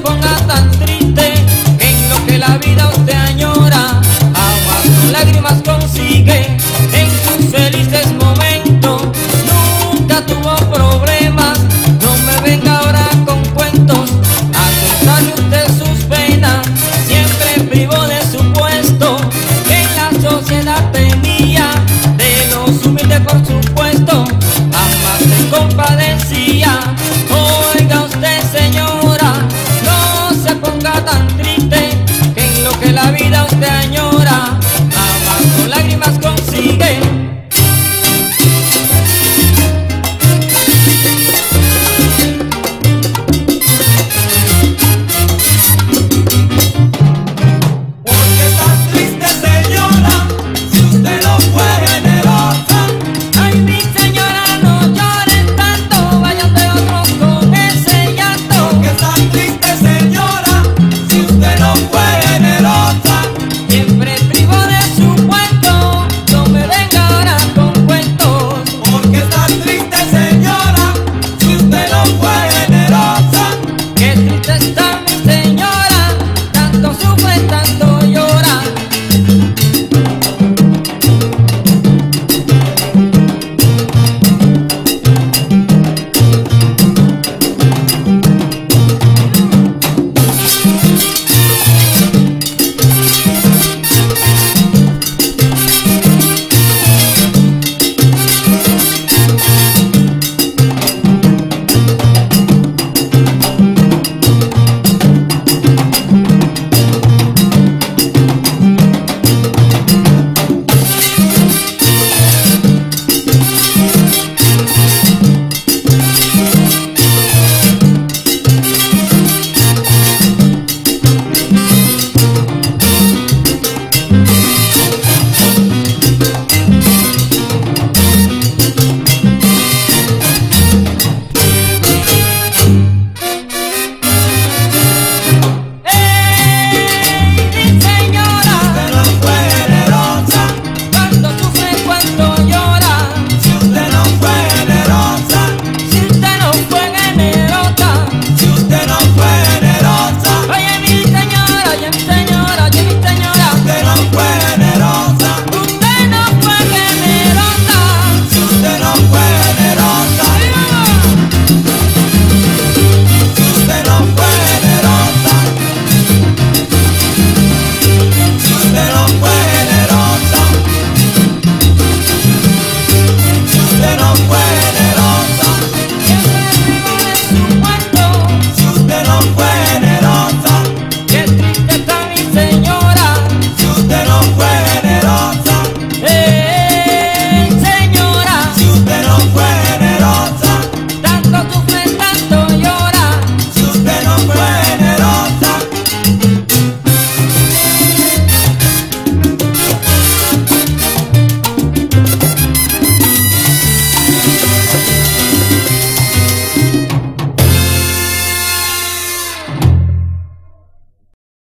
pengatan